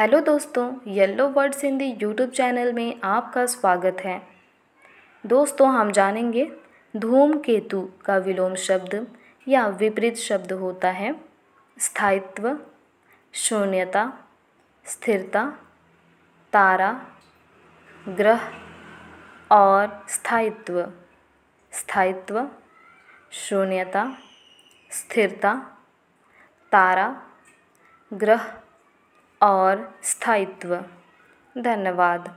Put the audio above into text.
Hello दोस्तों, yellow words Hindi YouTube channel में आपका स्वागत है। दोस्तों, हम जानेंगे धूम केतु का विलोम शब्द या विपरीत शब्द होता है। स्थायित्व, शून्यता, स्थिरता, तारा, ग्रह और स्थायित्व। स्थायित्व, शून्यता, स्थिरता, तारा, ग्रह और स्थायित्व। धन्यवाद।